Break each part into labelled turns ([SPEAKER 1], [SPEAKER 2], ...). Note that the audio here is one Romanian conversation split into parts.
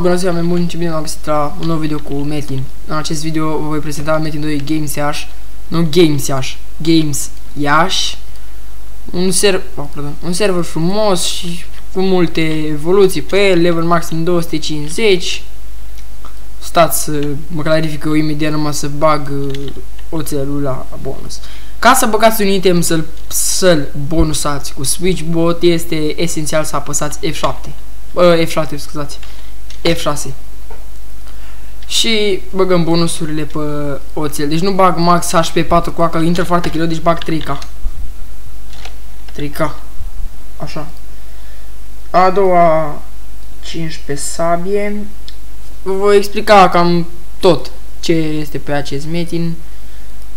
[SPEAKER 1] Bună ziua, mai buni, ce bine am găsit la un nou video cu Metin. În acest video vă voi prezenta Metin 2 Games Yash, nu Games Yash, Games Yash. Un, ser oh, pardon, un server frumos și cu multe evoluții pe el, level maxim 250. Stați să mă clarific eu imediat numai să bag uh, oțelul la bonus. Ca să băgați un item să-l să bonusați cu Switch Bot este esențial să apăsați F7. Uh, F7, scuzați. F6. Și băgăm bonusurile pe oțel. Deci nu bag max HP 4 cu că intră foarte greu, deci bag 3K. 3K. Așa. A doua 15 sabie. Vă voi explica cam tot ce este pe acest metin.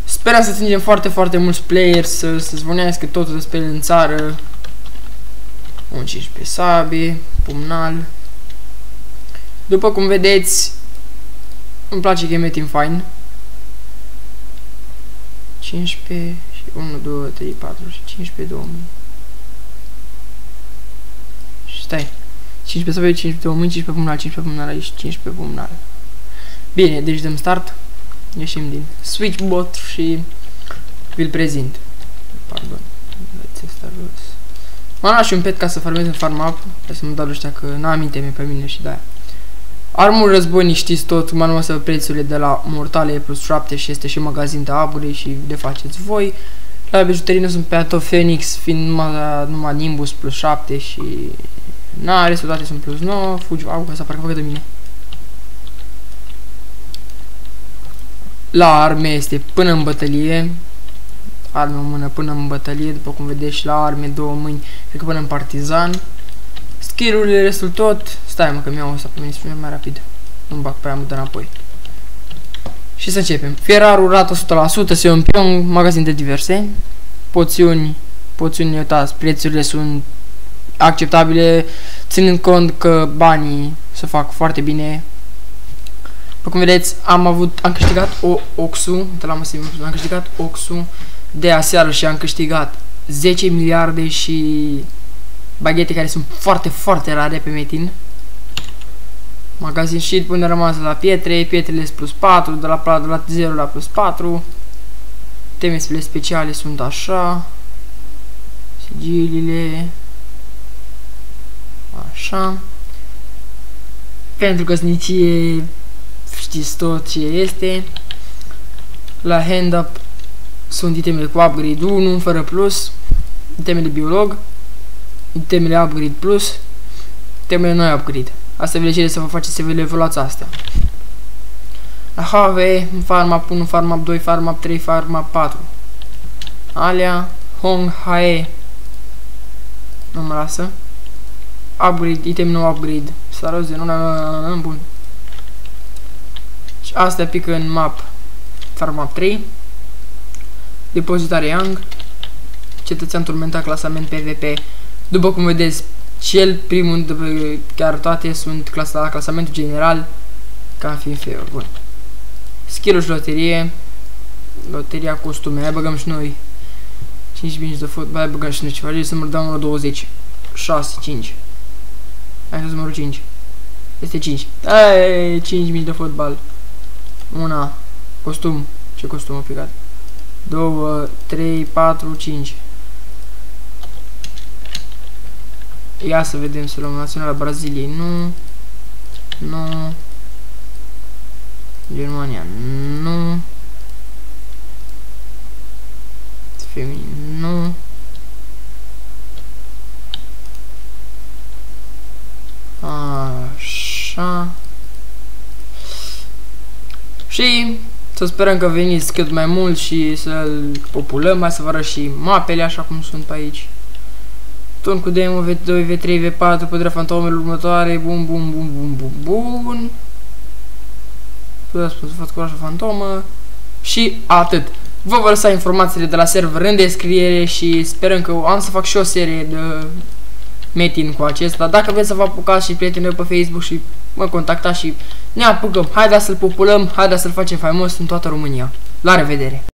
[SPEAKER 1] Sperăm să ținem foarte, foarte mulți players, să se zvonească totul despre în țară. Un 15 sabie, pumnal. După cum vedeți, îmi place Game Team Fine. 15 și 1, 2, 3, 4 și 15, 2000. Și stai. 15 să 15 2000, 15 pumnal, 15 pumnal aici, 15 pumnal. Bine, deci dăm start. Ieșim din Switch Bot și vi-l prezint. Pardon. Mă las și un pet ca să farmez în farm up. Să mă dau ăștia că n-am iteme pe mine și de-aia. Armul război știți tot, mă numai să prețurile de la mortale plus 7 și este și magazin de aburi și de faceți voi. La bijuterii nu sunt pe Ato Phoenix, fiind numai, numai Nimbus plus 7 și... Na, restul toate sunt plus 9, fugi, au, asta parcă de mine. La arme este până în bătălie, arme în mână până în bătălie, după cum vedeți și la arme două mâini, cred că până în partizan. Skill-urile, restul tot. Stai mă că mi-au asta pe mine mai rapid. Nu-mi bag pe aia mult înapoi. Și să începem. Fierarul rată 100%, se un pion, magazin de diverse. Poțiuni, poțiuni, uitați, prețurile sunt acceptabile, ținând cont că banii se fac foarte bine. După cum vedeți, am avut, am câștigat o Oxu, de la măsim, am câștigat Oxu de aseară și am câștigat 10 miliarde și baghete care sunt foarte, foarte rare pe metin. Magazin sheet până rămas la pietre, pietrele plus 4, de la, de la 0 la plus 4. Temesele speciale sunt așa. Sigilile. Așa. Pentru căsnicie știți tot ce este. La hand-up sunt itemele cu upgrade 1, fără plus. Itemele biolog temele upgrade plus, temele noi upgrade. Asta vi le cere să vă faceți să vă evoluați astea. La HV, farm up 1, farm up 2, farm up 3, farm up 4. Alea, Hong Hae. Nu mă lasă. Upgrade, item nou upgrade. Staroze, nu, nu, nu, nu, bun. Și astea pică în map. Farm up 3. Depozitare Young. Cetățean turmentat clasament PvP după cum vedeți, cel primul, chiar toate sunt clasa, la clasamentul general, ca fiind fair. Bun. skill și loterie. Loteria costume, hai băgăm și noi. 5 bingi de fotbal, hai băgăm și noi ceva, să mă dau 20. 6, 5. Hai să numărul 5. Este 5. Ai, 5 mii de fotbal. Una. Costum. Ce costum a picat? 2, 3, 4, 5. Ia să vedem să luăm naționala Braziliei. Nu. Nu. Germania. Nu. Feminin. Nu. Așa. Și să sperăm că veniți cât mai mult și să-l populăm, mai să vă arăt și mapele așa cum sunt pe aici. Turn cu demo V2, V3, V4, pădurea fantomelor următoare, bun, bun, bun, bun, bun, bun. Puteți să fac cu așa fantomă. Și atât. Vă voi lăsa informațiile de la server în descriere și sperăm că am să fac și o serie de metin cu acesta. Dacă vreți să vă apucați și prietenii pe Facebook și mă contactați și ne apucăm. Haideți să-l populăm, haideți să-l facem faimos în toată România. La revedere!